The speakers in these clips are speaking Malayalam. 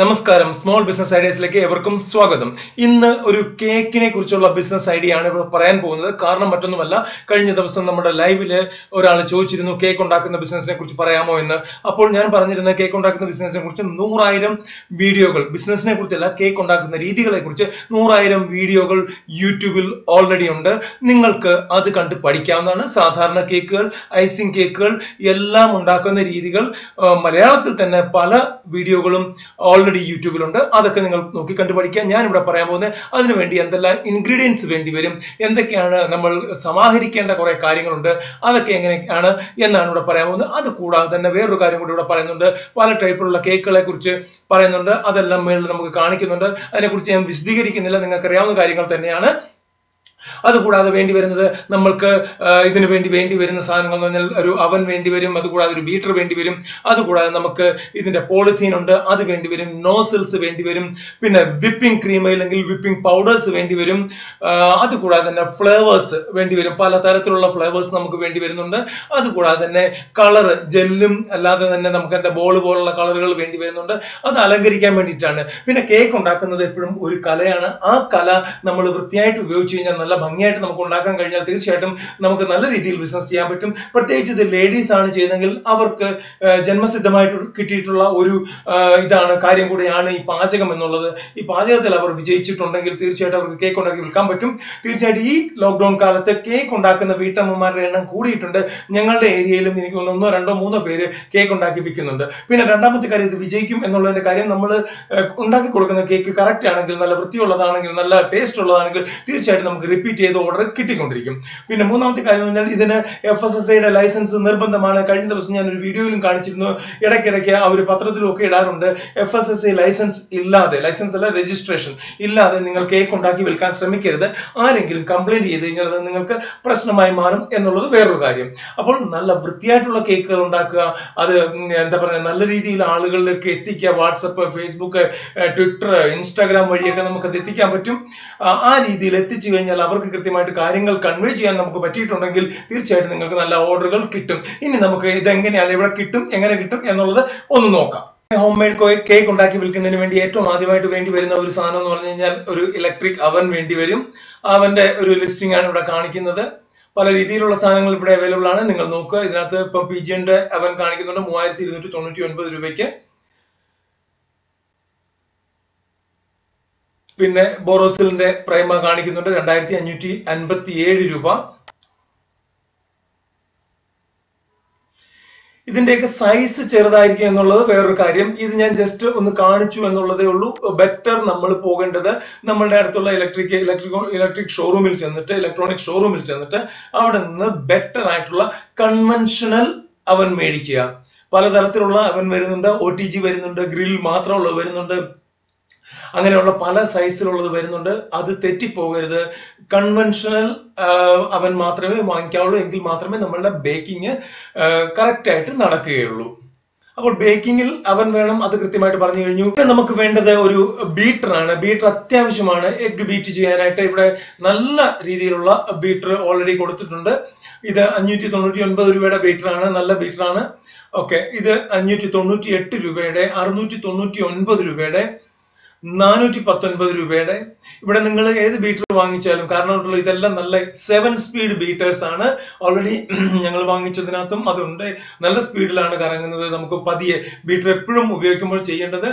നമസ്കാരം. സ്മോൾ ബിസിനസ് ഐഡിയസിലേക്ക് എവർക്കും സ്വാഗതം. ഇന്ന് ഒരു കേക്കിനെ കുറിച്ചുള്ള ബിസിനസ് ഐഡിയ ആണ് ഇവിടെ പറയാൻ പോകുന്നത്. കാരണം മറ്റൊന്നുമല്ല കഴിഞ്ഞ ദിവസം നമ്മുടെ ലൈവിൽ ഒരാൾ ചോദിച്ചിരുന്നു കേക്ക് ഉണ്ടാക്കുന്ന ബിസിനസിനെ കുറിച്ച് പറയാമോ എന്ന്? അപ്പോൾ ഞാൻ പറഞ്ഞിരുന്ന കേക്ക് ഉണ്ടാക്കുന്ന ബിസിനസിനെ കുറിച്ച് നൂറായിരം വീഡിയോകൾ ബിസിനസിനെ കുറിച്ചല്ല കേക്ക് ഉണ്ടാക്കുന്ന രീതികളെ കുറിച്ച് നൂറായിരം വീഡിയോകൾ യൂട്യൂബിൽ ഓൾറെഡി ഉണ്ട്. നിങ്ങൾക്ക് അത് കണ്ട് പഠിക്കാവുന്നതാണ്. സാധാരണ കേക്കുകൾ ഐസിംഗ് കേക്കുകൾ എല്ലാം ഉണ്ടാക്കുന്ന രീതികൾ മലയാളത്തിൽ തന്നെ പല വീഡിയോകളും ഓൾറെഡി യൂട്യൂബിലുണ്ട്. അതൊക്കെ നിങ്ങൾ നോക്കി കണ്ടു പഠിക്കുക ഞാൻ ഇവിടെ പറയാൻ പോകുന്നത് അതിനുവേണ്ടി എന്തെല്ലാം ഇൻഗ്രീഡിയൻസ് വേണ്ടി വരും എന്തൊക്കെയാണ് നമ്മൾ സമാഹരിക്കേണ്ട കുറെ കാര്യങ്ങളുണ്ട് അതൊക്കെ എങ്ങനെയാണ് എന്നാണ് ഇവിടെ പറയാൻ പോകുന്നത്. അത് കൂടാതെ തന്നെ വേറൊരു കാര്യം കൂടി ഇവിടെ പറയുന്നുണ്ട്. പല ടൈപ്പിലുള്ള കേക്കുകളെ കുറിച്ച് പറയുന്നുണ്ട്. അതെല്ലാം മേളിൽ നമുക്ക് കാണിക്കുന്നുണ്ട്. അതിനെക്കുറിച്ച് ഞാൻ വിശദീകരിക്കുന്നില്ല. നിങ്ങൾക്ക് അറിയാവുന്ന കാര്യങ്ങൾ തന്നെയാണ്. അതുകൂടാതെ വേണ്ടി വരുന്നത് നമ്മൾക്ക് ഇതിനു വേണ്ടി വേണ്ടി വരുന്ന സാധനങ്ങൾ എന്ന് പറഞ്ഞാൽ ഒരു അവൻ വേണ്ടി വരും അതുകൂടാതെ ഒരു ബീറ്റർ വേണ്ടി വരും അതുകൂടാതെ നമുക്ക് ഇതിന്റെ പോളിത്തീൻ ഉണ്ട് അത് വേണ്ടി വരും നോസിൽസ് വേണ്ടി വരും പിന്നെ വിപ്പിംഗ് ക്രീം അല്ലെങ്കിൽ വിപ്പിംഗ് പൗഡേഴ്സ് വേണ്ടി വരും അതുകൂടാതെ തന്നെ ഫ്ലേവേഴ്സ് വേണ്ടി വരും പല തരത്തിലുള്ള ഫ്ലേവേഴ്സ് നമുക്ക് വേണ്ടി വരുന്നുണ്ട് അതുകൂടാതെ തന്നെ കളർ ജെല്ലും അല്ലാതെ തന്നെ നമുക്ക് എന്താ ബോൾ പോലുള്ള കളറുകൾ വേണ്ടി വരുന്നുണ്ട് അത് അലങ്കരിക്കാൻ വേണ്ടിയിട്ടാണ്. പിന്നെ കേക്ക് ഉണ്ടാക്കുന്നത് എപ്പോഴും ഒരു കലയാണ്. ആ കല നമ്മൾ വൃത്തിയായിട്ട് ഉപയോഗിച്ച് കഴിഞ്ഞാൽ നല്ല ഭംഗിയായിട്ട് നമുക്ക് ഉണ്ടാക്കാൻ കഴിഞ്ഞാൽ തീർച്ചയായിട്ടും നമുക്ക് നല്ല രീതിയിൽ ബിസിനസ് ചെയ്യാൻ പറ്റും. പ്രത്യേകിച്ച് ഇത് ലേഡീസ് ആണ് ചെയ്യുന്നതെങ്കിൽ അവർക്ക് ജന്മസിദ്ധമായിട്ട് കിട്ടിയിട്ടുള്ള ഒരു ഇതാണ് കാര്യം കൂടിയാണ് ഈ പാചകം എന്നുള്ളത്. ഈ പാചകത്തിൽ അവർ വിജയിച്ചിട്ടുണ്ടെങ്കിൽ തീർച്ചയായിട്ടും അവർക്ക് കേക്ക് ഉണ്ടാക്കി വിൽക്കാൻ പറ്റും. തീർച്ചയായിട്ടും ഈ ലോക്ക്ഡൌൺ കാലത്ത് കേക്ക് ഉണ്ടാക്കുന്ന വീട്ടമ്മമാരുടെ എണ്ണം കൂടിയിട്ടുണ്ട്. ഞങ്ങളുടെ ഏരിയയിലും എനിക്ക് ഒന്നോ രണ്ടോ മൂന്നോ പേര് കേക്ക് ഉണ്ടാക്കി വിൽക്കുന്നുണ്ട്. പിന്നെ രണ്ടാമത്തെ കാര്യം ഇത് വിജയിക്കും എന്നുള്ളതിന്റെ കാര്യം നമ്മൾ ഉണ്ടാക്കി കൊടുക്കുന്ന കേക്ക് കറക്റ്റ് ആണെങ്കിൽ നല്ല വൃത്തിയുള്ളതാണെങ്കിൽ നല്ല ടേസ്റ്റ് ഉള്ളതാണെങ്കിൽ തീർച്ചയായിട്ടും നമുക്ക് റിപ്പീറ്റ് ചെയ്ത് ഓർഡർ കിട്ടിക്കൊണ്ടിരിക്കും. പിന്നെ മൂന്നാമത്തെ കാര്യം പറഞ്ഞാൽ ഇതിന് എഫ് എസ് എസ് ഐയുടെ ലൈസൻസ് നിർബന്ധമാണ്. കഴിഞ്ഞ ദിവസം ഞാൻ ഒരു വീഡിയോയിലും കാണിച്ചിരുന്നു. ഇടയ്ക്കിടയ്ക്ക് അവർ പത്രത്തിലും ഒക്കെ ഇടാറുണ്ട്. F S S I licence ഇല്ലാതെ ലൈസൻസ് അല്ല രജിസ്ട്രേഷൻ ഇല്ലാതെ നിങ്ങൾ കേക്ക് ഉണ്ടാക്കി വിൽക്കാൻ ശ്രമിക്കരുത്. ആരെങ്കിലും കംപ്ലൈന്റ് ചെയ്ത് കഴിഞ്ഞാൽ അത് നിങ്ങൾക്ക് പ്രശ്നമായി മാറും എന്നുള്ളത് വേറൊരു കാര്യം. അപ്പോൾ നല്ല വൃത്തിയായിട്ടുള്ള കേക്കുകൾ ഉണ്ടാക്കുക. അത് എന്താ പറയുക നല്ല രീതിയിൽ ആളുകളിലേക്ക് എത്തിക്കുക. വാട്സപ്പ് ഫേസ്ബുക്ക് ട്വിറ്റർ ഇൻസ്റ്റാഗ്രാം വഴിയൊക്കെ നമുക്ക് അത് എത്തിക്കാൻ പറ്റും. ആ രീതിയിൽ എത്തിച്ചു കഴിഞ്ഞാൽ അവർക്ക് കൃത്യമായിട്ട് കാര്യങ്ങൾ കൺവേ ചെയ്യാൻ നമുക്ക് പറ്റിയിട്ടുണ്ടെങ്കിൽ തീർച്ചയായിട്ടും നിങ്ങൾക്ക് നല്ല ഓർഡറുകൾ കിട്ടും. ഇനി നമുക്ക് ഇതെങ്ങനെയാണ് ഇവിടെ കിട്ടും എങ്ങനെ കിട്ടും എന്നുള്ളത് ഒന്ന് നോക്കാം. ഹോം മെയ്ഡ് കേക്ക് ഉണ്ടാക്കി വിൽക്കുന്നതിന് വേണ്ടി ഏറ്റവും ആദ്യമായിട്ട് വേണ്ടി വരുന്ന ഒരു സാധനം എന്ന് പറഞ്ഞു കഴിഞ്ഞാൽ ഒരു ഇലക്ട്രിക് അവൻ വേണ്ടി വരും. അവന്റെ ഒരു ലിസ്റ്റിംഗ് ആണ് ഇവിടെ കാണിക്കുന്നത്. പല രീതിയിലുള്ള സാധനങ്ങൾ ഇവിടെ അവൈലബിൾ ആണ്. നിങ്ങൾ നോക്കുക ഇതിനകത്ത് ഇപ്പൊ പി ജിന്റെ അവൻ കാണിക്കുന്നുണ്ട് മൂവായിരത്തി ഇരുന്നൂറ്റി തൊണ്ണൂറ്റി ഒൻപത് രൂപയ്ക്ക്. പിന്നെ ബോറോസിലിന്റെ പ്രൈമ കാണിക്കുന്നുണ്ട്. രണ്ടായിരത്തി അഞ്ഞൂറ്റി അൻപത്തി ഏഴ് രൂപ. ഇതിന്റെയൊക്കെ സൈസ് ചെറുതായിരിക്കും എന്നുള്ളത് വേറൊരു കാര്യം. ഇത് ഞാൻ ജസ്റ്റ് ഒന്ന് കാണിച്ചു എന്നുള്ളതേ ഉള്ളൂ. ബെറ്റർ നമ്മൾ പോകേണ്ടത് നമ്മളുടെ അടുത്തുള്ള ഇലക്ട്രിക് ഇലക്ട്രിക് ഇലക്ട്രിക് ഷോറൂമിൽ ചെന്നിട്ട് ഇലക്ട്രോണിക് ഷോറൂമിൽ ചെന്നിട്ട് അവിടെ നിന്ന് ബെറ്റർ ആയിട്ടുള്ള കൺവെൻഷണൽ അവൻ മേടിക്കുക. പലതരത്തിലുള്ള അവൻ വരുന്നുണ്ട്. ഒ ടി ജി വരുന്നുണ്ട്. ഗ്രിൽ മാത്രമുള്ളത് വരുന്നുണ്ട്. അങ്ങനെയുള്ള പല സൈസിലുള്ളത് വരുന്നുണ്ട്. അത് തെറ്റിപ്പോകരുത്. കൺവെൻഷണൽ അവൻ മാത്രമേ വാങ്ങിക്കാവുള്ളൂ. എങ്കിൽ മാത്രമേ നമ്മളുടെ ബേക്കിംഗ് കറക്റ്റ് ആയിട്ട് നടക്കുകയുള്ളൂ. അപ്പോൾ ബേക്കിങ്ങിൽ അവൻ വേണം അത് കൃത്യമായിട്ട് പറഞ്ഞു കഴിഞ്ഞു. പിന്നെ നമുക്ക് വേണ്ടത് ഒരു ബീറ്റർ ആണ് ബീറ്റർ അത്യാവശ്യമാണ്. എഗ് ബീറ്റ് ചെയ്യാനായിട്ട് ഇവിടെ നല്ല രീതിയിലുള്ള ബീറ്റർ ഓൾറെഡി കൊടുത്തിട്ടുണ്ട്. ഇത് അഞ്ഞൂറ്റി തൊണ്ണൂറ്റി ഒൻപത് രൂപയുടെ ബീറ്റർ ആണ് നല്ല ബീറ്റർ ആണ് ഓക്കെ. ഇത് അഞ്ഞൂറ്റി തൊണ്ണൂറ്റി എട്ട് രൂപയുടെ അറുന്നൂറ്റി തൊണ്ണൂറ്റി ഒൻപത് രൂപയുടെ നാനൂറ്റി പത്തൊൻപത് രൂപയുടെ. ഇവിടെ നിങ്ങൾ ഏത് ബീറ്റർ വാങ്ങിച്ചാലും കാരണം ഇതെല്ലാം നല്ല സെവൻ സ്പീഡ് ബീറ്റേഴ്സ് ആണ്. ഓൾറെഡി ഞങ്ങൾ വാങ്ങിച്ചതിനകത്തും അതുണ്ട്. നല്ല സ്പീഡിലാണ് കറങ്ങുന്നത്. നമുക്ക് പതിയെ ബീറ്റർ എപ്പോഴും ഉപയോഗിക്കുമ്പോൾ ചെയ്യേണ്ടത്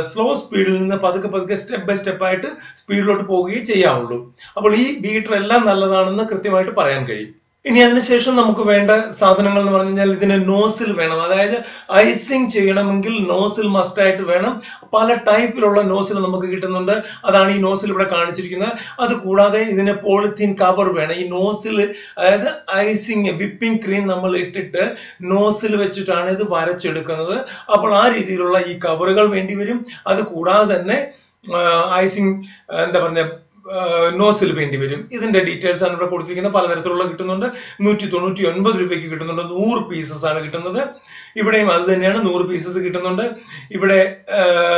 സ്ലോ സ്പീഡിൽ നിന്ന് പതുക്കെ പതുക്കെ സ്റ്റെപ്പ് ബൈ സ്റ്റെപ്പ് ആയിട്ട് സ്പീഡിലോട്ട് പോവുകയേ ചെയ്യാവുള്ളൂ. അപ്പോൾ ഈ ബീറ്റർ എല്ലാം നല്ലതാണെന്ന് കൃത്യമായിട്ട് പറയാൻ കഴിയും. ഇനി അതിനുശേഷം നമുക്ക് വേണ്ട സാധനങ്ങൾ എന്ന് പറഞ്ഞു കഴിഞ്ഞാൽ ഇതിന് നോസിൽ വേണം. അതായത് ഐസിങ് ചെയ്യണമെങ്കിൽ നോസിൽ മസ്റ്റ് ആയിട്ട് വേണം. പല ടൈപ്പിലുള്ള നോസിൽ നമുക്ക് കിട്ടുന്നുണ്ട്. അതാണ് ഈ നോസിൽ ഇവിടെ കാണിച്ചിരിക്കുന്നത്. അത് കൂടാതെ ഇതിന് പോളിത്തീൻ കവർ വേണം. ഈ നോസിൽ അതായത് ഐസിങ് വിപ്പിംഗ് ക്രീം നമ്മൾ ഇട്ടിട്ട് നോസിൽ വെച്ചിട്ടാണ് ഇത് വരച്ചെടുക്കുന്നത്. അപ്പോൾ ആ രീതിയിലുള്ള ഈ കവറുകൾ വേണ്ടി വരും. അത് കൂടാതെ തന്നെ ഐസിങ് എന്താ പറഞ്ഞ നോസിൽ വേണ്ടി വരും. ഇതിന്റെ ഡീറ്റെയിൽസ് ആണ് ഇവിടെ കൊടുത്തിരിക്കുന്നത്. പലതരത്തിലുള്ള കിട്ടുന്നുണ്ട്. നൂറ്റി തൊണ്ണൂറ്റി ഒൻപത് രൂപയ്ക്ക് കിട്ടുന്നുണ്ട്. നൂറ് പീസസ് ആണ് കിട്ടുന്നത്. ഇവിടെയും അത് തന്നെയാണ്. നൂറ് പീസസ് കിട്ടുന്നുണ്ട്. ഇവിടെ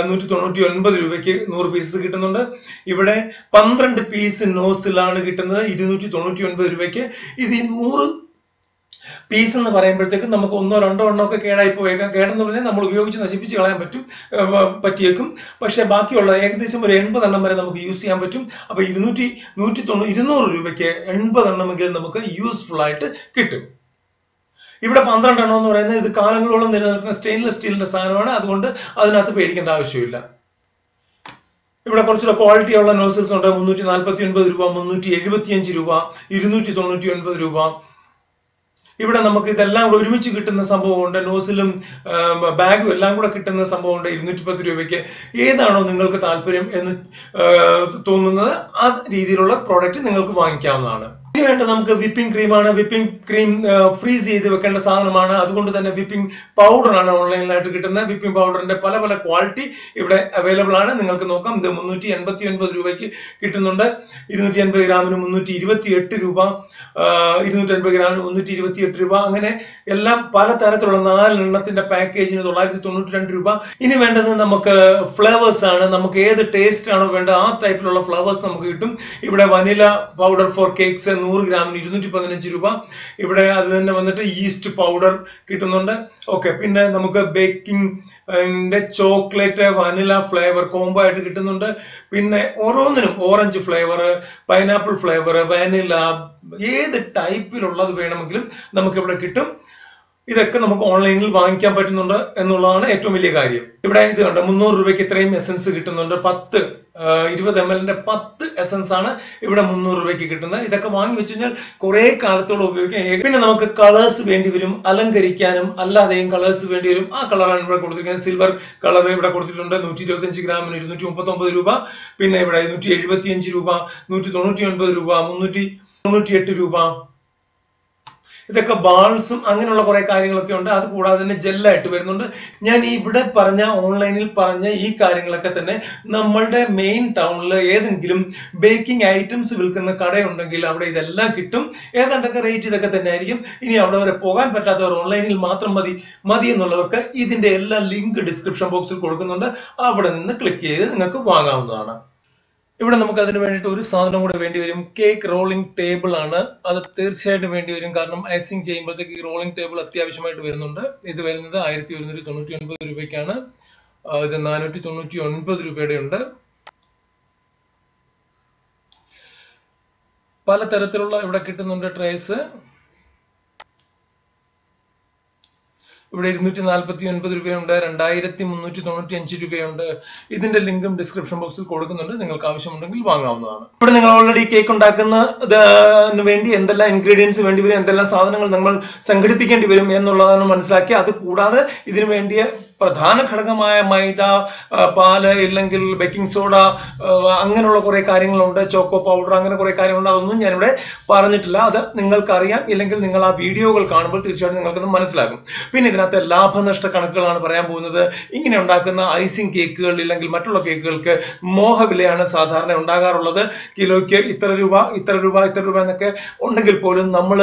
നൂറ്റി തൊണ്ണൂറ്റി ഒൻപത് രൂപയ്ക്ക് നൂറ് പീസസ് കിട്ടുന്നുണ്ട്. ഇവിടെ പന്ത്രണ്ട് പീസ് നോസിലാണ് കിട്ടുന്നത്. ഇരുന്നൂറ്റി തൊണ്ണൂറ്റി ഒൻപത് രൂപയ്ക്ക്. ഇത് നൂറ് പീസ് എന്ന് പറയുമ്പോഴത്തേക്കും നമുക്ക് ഒന്നോ രണ്ടോ എണ്ണോ ഒക്കെ കേടായി പോയേക്കാം കേടെന്ന് പറഞ്ഞാൽ നമ്മൾ ഉപയോഗിച്ച് നശിപ്പിച്ച് കളയാൻ പറ്റും പറ്റിയേക്കും. പക്ഷെ ബാക്കിയുള്ള ഏകദേശം ഒരു എൺപത് എണ്ണം വരെ നമുക്ക് യൂസ് ചെയ്യാൻ പറ്റും. അപ്പൊ ഇരുന്നൂറ്റി നൂറ്റി തൊണ്ണൂ ഇരുന്നൂറ് രൂപയ്ക്ക് എൺപത് എണ്ണമെങ്കിലും നമുക്ക് യൂസ്ഫുൾ ആയിട്ട് കിട്ടും. ഇവിടെ പന്ത്രണ്ട് എണ്ണം എന്ന് പറയുന്നത് ഇത് കാലങ്ങളോളം നിലനിൽക്കുന്ന സ്റ്റെയിൻലെസ് സ്റ്റീലിന്റെ സാധനമാണ്. അതുകൊണ്ട് അതിനകത്ത് പേടിക്കേണ്ട ആവശ്യമില്ല. ഇവിടെ കുറച്ചുകൂടെ ക്വാളിറ്റി ഉള്ള നോസൽസ് ഉണ്ട്. മുന്നൂറ്റി നാൽപ്പത്തി ഒൻപത് രൂപ മുന്നൂറ്റി എഴുപത്തി അഞ്ച് രൂപ ഇരുന്നൂറ്റി തൊണ്ണൂറ്റി ഒൻപത് രൂപ. ഇവിടെ നമുക്ക് ഇതെല്ലാം കൂടെ ഒരുമിച്ച് കിട്ടുന്ന സംഭവമുണ്ട്. നോസിലും ബാഗും എല്ലാം കൂടെ കിട്ടുന്ന സംഭവമുണ്ട് ഇരുന്നൂറ്റി പത്ത് രൂപയ്ക്ക്. ഏതാണോ നിങ്ങൾക്ക് താല്പര്യം എന്ന് തോന്നുന്നത് ആ രീതിയിലുള്ള പ്രോഡക്റ്റ് നിങ്ങൾക്ക് വാങ്ങിക്കാവുന്നതാണ്. വേണ്ട നമുക്ക് വിപ്പിംഗ് ക്രീമാണ് വിപ്പിംഗ് ക്രീം ഫ്രീസ് ചെയ്ത് വെക്കേണ്ട സാധനമാണ്. അതുകൊണ്ട് തന്നെ വിപ്പിംഗ് പൗഡർ ആണ് ഓൺലൈനിലായിട്ട് കിട്ടുന്നത്. വിപ്പിംഗ് പൗഡറിന്റെ പല പല ക്വാളിറ്റി ഇവിടെ അവൈലബിൾ ആണ്. നിങ്ങൾക്ക് നോക്കാം. ഇത് മുന്നൂറ്റി എൺപത്തി ഒൻപത് രൂപയ്ക്ക് കിട്ടുന്നുണ്ട്. ഇരുന്നൂറ്റി എൺപത് ഗ്രാമിന് മുന്നൂറ്റി ഇരുപത്തി എട്ട് രൂപ. ഇരുന്നൂറ്റി എൺപത് ഗ്രാമിന് മുന്നൂറ്റി ഇരുപത്തി എട്ട് രൂപ. അങ്ങനെ എല്ലാം പല തരത്തിലുള്ള നാലെണ്ണത്തിന്റെ പാക്കേജിന് തൊള്ളായിരത്തി തൊണ്ണൂറ്റി രണ്ട് രൂപ. ഇനി വേണ്ടത് നമുക്ക് ഫ്ലേവേഴ്സ് ആണ്. നമുക്ക് ഏത് ടേസ്റ്റ് ആണോ വേണ്ടത് ആ ടൈപ്പിലുള്ള ഫ്ലേവേഴ്സ് നമുക്ക് കിട്ടും. ഇവിടെ വനില പൗഡർ ഫോർ കേക്ക്സ് നൂറ് ഗ്രാമിന് ഇരുന്നൂറ്റി പതിനഞ്ച് രൂപ. ഇവിടെ അത് തന്നെ വന്നിട്ട് ഈസ്റ്റ് പൗഡർ കിട്ടുന്നുണ്ട്. ഓക്കെ പിന്നെ നമുക്ക് baking chocolate vanilla flavour combo ആയിട്ട് കിട്ടുന്നുണ്ട്. പിന്നെ ഓരോന്നിനും orange flavour pineapple flavour vanilla ഏത് ടൈപ്പിലുള്ളത് വേണമെങ്കിലും നമുക്ക് ഇവിടെ കിട്ടും. ഇതൊക്കെ നമുക്ക് ഓൺലൈനിൽ വാങ്ങിക്കാൻ പറ്റുന്നുണ്ട് എന്നുള്ളതാണ് ഏറ്റവും വലിയ കാര്യം. ഇവിടെ ഇത് കണ്ടോ മുന്നൂറ് രൂപയ്ക്ക് ഇത്രയും എസൻസ് കിട്ടുന്നുണ്ട്. പത്ത് ഇരുപത് എം എല്ലിന്റെ പത്ത് എസൻസ് ആണ് ഇവിടെ മുന്നൂറ് രൂപയ്ക്ക് കിട്ടുന്നത്. ഇതൊക്കെ വാങ്ങി വെച്ച് കഴിഞ്ഞാൽ കുറെ കാലത്തോളം ഉപയോഗിക്കാം. പിന്നെ നമുക്ക് കളേഴ്സ് വേണ്ടി വരും അലങ്കരിക്കാനും അല്ലാതെയും കളേഴ്സ് വേണ്ടി വരും. ആ കളറാണ് ഇവിടെ കൊടുത്തിരിക്കുന്നത്. സിൽവർ കളർ ഇവിടെ കൊടുത്തിട്ടുണ്ട്. നൂറ്റി ഇരുപത്തി ഗ്രാമിന് ഇരുന്നൂറ്റി മുപ്പത്തി ഒമ്പത് രൂപ. പിന്നെ ഇവിടെ നൂറ്റി എഴുപത്തി അഞ്ച് രൂപ നൂറ്റി തൊണ്ണൂറ്റി ഒൻപത് രൂപ മുന്നൂറ്റി തൊണ്ണൂറ്റി എട്ട് രൂപ. ഇതൊക്കെ ബാൾസും അങ്ങനെയുള്ള കുറെ കാര്യങ്ങളൊക്കെ ഉണ്ട്. അത് കൂടാതെ തന്നെ ജെല്ലായിട്ട് വരുന്നുണ്ട്. ഞാൻ ഇവിടെ പറഞ്ഞ ഓൺലൈനിൽ പറഞ്ഞ ഈ കാര്യങ്ങളൊക്കെ തന്നെ നമ്മളുടെ മെയിൻ ടൗണിൽ ഏതെങ്കിലും ബേക്കിംഗ് ഐറ്റംസ് വിൽക്കുന്ന കടയുണ്ടെങ്കിൽ അവിടെ ഇതെല്ലാം കിട്ടും. ഏതാണ്ടൊക്കെ റേറ്റ് ഇതൊക്കെ തന്നെ ആയിരിക്കും ഇനി അവിടെ വരെ പോകാൻ പറ്റാത്തവർ ഓൺലൈനിൽ മാത്രം മതി. മതി എന്നുള്ളവർക്ക് ഇതിന്റെ എല്ലാ ലിങ്ക് ഡിസ്ക്രിപ്ഷൻ ബോക്സിൽ കൊടുക്കുന്നുണ്ട്. അവിടെ നിന്ന് ക്ലിക്ക് ചെയ്ത് നിങ്ങൾക്ക് വാങ്ങാവുന്നതാണ്. ഇവിടെ നമുക്ക് അതിന് വേണ്ടിയിട്ട് ഒരു സാധനം കൂടെ വേണ്ടി വരും. കേക്ക് റോളിംഗ് ടേബിൾ ആണ്. അത് തീർച്ചയായിട്ടും വേണ്ടി വരും. കാരണം ഐസിങ് ചെയ്യുമ്പോഴത്തേക്ക് ഈ റോളിംഗ് ടേബിൾ അത്യാവശ്യമായിട്ട് വരുന്നുണ്ട്. ഇത് വരുന്നത് ആയിരത്തി ഒരുന്നൂറ്റി തൊണ്ണൂറ്റി ഒൻപത് രൂപയ്ക്കാണ് ഇത് നാനൂറ്റി തൊണ്ണൂറ്റി ഒൻപത് രൂപയുടെ ഉണ്ട്. പലതരത്തിലുള്ള ഇവിടെ കിട്ടുന്നുണ്ട് ട്രേസ് ഇവിടെ ഇരുന്നൂറ്റി നാൽപ്പത്തി ഒൻപത് രൂപയുണ്ട് രണ്ടായിരത്തി മുന്നൂറ്റി തൊണ്ണൂറ്റി അഞ്ച് രൂപയുണ്ട്. ഇതിന്റെ ലിങ്കും ഡിസ്ക്രിപ്ഷൻ ബോക്സിൽ കൊടുക്കുന്നുണ്ട് നിങ്ങൾക്ക് ആവശ്യമുണ്ടെങ്കിൽ വാങ്ങാവുന്നതാണ്. ഇവിടെ നിങ്ങൾ ഓൾറെഡി കേക്ക് ഉണ്ടാക്കുന്നതിന് വേണ്ടി എന്തെല്ലാം ഇൻഗ്രീഡിയൻസ് വേണ്ടി വരും എന്തെല്ലാം സാധനങ്ങൾ നമ്മൾ സംഘടിപ്പിക്കേണ്ടി വരും എന്നുള്ളതാണ് മനസ്സിലാക്കി അത് കൂടാതെ ഇതിനു വേണ്ടിയ പ്രധാന ഘടകമായ മൈദ പാൽ ഇല്ലെങ്കിൽ ബേക്കിംഗ് സോഡ അങ്ങനെയുള്ള കുറെ കാര്യങ്ങളുണ്ട് ചോക്കോ പൗഡർ അങ്ങനെ കുറെ കാര്യങ്ങളുണ്ട്. അതൊന്നും ഞാനിവിടെ പറഞ്ഞിട്ടില്ല. അത് നിങ്ങൾക്കറിയാം. ഇല്ലെങ്കിൽ നിങ്ങൾ ആ വീഡിയോകൾ കാണുമ്പോൾ തീർച്ചയായിട്ടും നിങ്ങൾക്കത് മനസ്സിലാകും. പിന്നെ ഇതിനകത്ത് ലാഭനഷ്ട കണക്കുകളാണ് പറയാൻ പോകുന്നത്. ഇങ്ങനെ ഉണ്ടാക്കുന്ന ഐസിങ് കേക്കുകൾ ഇല്ലെങ്കിൽ മറ്റുള്ള കേക്കുകൾക്ക് മോഹവിലയാണ് സാധാരണ ഉണ്ടാകാറുള്ളത്. കിലോയ്ക്ക് ഇത്ര രൂപ ഇത്ര രൂപ ഇത്ര രൂപ എന്നൊക്കെ ഉണ്ടെങ്കിൽ പോലും നമ്മൾ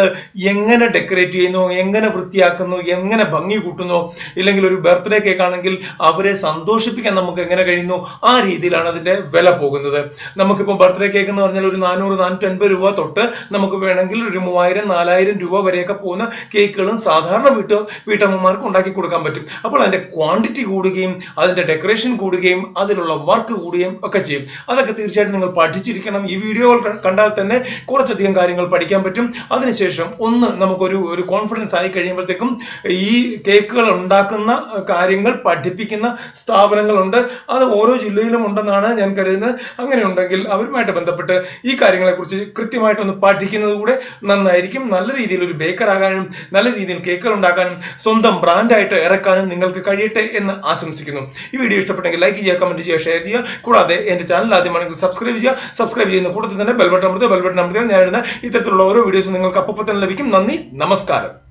എങ്ങനെ ഡെക്കറേറ്റ് ചെയ്യുന്നു എങ്ങനെ വൃത്തിയാക്കുന്നു എങ്ങനെ ഭംഗി കൂട്ടുന്നു ഇല്ലെങ്കിൽ ഒരു ബർത്ത്ഡേ കേക്ക് ആണെങ്കിൽ അവരെ സന്തോഷിപ്പിക്കാൻ നമുക്ക് എങ്ങനെ കഴിയുന്നു? ആ രീതിയിലാണ് അതിന്റെ വില പോകുന്നത്. നമുക്കിപ്പോൾ ബർത്ത്ഡേ കേക്ക് എന്ന് പറഞ്ഞാൽ ഒരു നാനൂറ് നാനൂറ്റൻപത് രൂപ തൊട്ട് നമുക്ക് വേണമെങ്കിൽ ഒരു മൂവായിരം നാലായിരം രൂപ വരെയൊക്കെ പോകുന്ന കേക്കുകളും സാധാരണ വീട്ട് വീട്ടമ്മമാർക്ക് ഉണ്ടാക്കി കൊടുക്കാൻ പറ്റും. അപ്പോൾ അതിന്റെ ക്വാണ്ടിറ്റി കൂടുകയും അതിന്റെ ഡെക്കറേഷൻ കൂടുകയും അതിലുള്ള വർക്ക് കൂടുകയും ഒക്കെ ചെയ്യും. അതൊക്കെ തീർച്ചയായിട്ടും നിങ്ങൾ പഠിച്ചിരിക്കണം. ഈ വീഡിയോകൾ കണ്ടാൽ തന്നെ കുറച്ചധികം കാര്യങ്ങൾ പഠിക്കാൻ പറ്റും. അതിനുശേഷം ഒന്ന് നമുക്കൊരു ഒരു കോൺഫിഡൻസ് ആയി കഴിയുമ്പോഴത്തേക്കും ഈ കേക്കുകൾ ഉണ്ടാക്കുന്ന കാര്യങ്ങൾ പഠിപ്പിക്കുന്ന സ്ഥാപനങ്ങളുണ്ട്. അത് ഓരോ ജില്ലയിലും ഉണ്ടെന്നാണ് ഞാൻ കരുതുന്നത്. അങ്ങനെ ഉണ്ടെങ്കിൽ അവരുമായിട്ട് ബന്ധപ്പെട്ട് ഈ കാര്യങ്ങളെക്കുറിച്ച് കൃത്യമായിട്ടൊന്ന് പഠിക്കുന്നത് കൂടെ നന്നായിരിക്കും. നല്ല രീതിയിൽ ഒരു ബേക്കർ ആകാനും നല്ല രീതിയിൽ കേക്കുകൾ ഉണ്ടാക്കാനും സ്വന്തം ബ്രാൻഡായിട്ട് ഇറക്കാനും നിങ്ങൾക്ക് കഴിയട്ടെ എന്ന് ആശംസിക്കുന്നു. ഈ വീഡിയോ ഇഷ്ടപ്പെട്ടെങ്കിൽ ലൈക്ക് ചെയ്യുക കമന്റ് ചെയ്യുക ഷെയർ ചെയ്യുക. കൂടാതെ എന്റെ ചാനൽ ആദ്യമാണെങ്കിൽ സബ്സ്ക്രൈബ് ചെയ്യുക. സബ്സ്ക്രൈബ് ചെയ്യുന്ന കൂട്ടത്തിൽ തന്നെ ബെൽബട്ടൺ അമൃത ബെൽബട്ടൺ അമൃത ഞാൻ ഇത്തരത്തിലുള്ള ഓരോ വീഡിയോസും നിങ്ങൾക്ക് അപ്പോൾ തന്നെ ലഭിക്കും. നന്ദി നമസ്കാരം.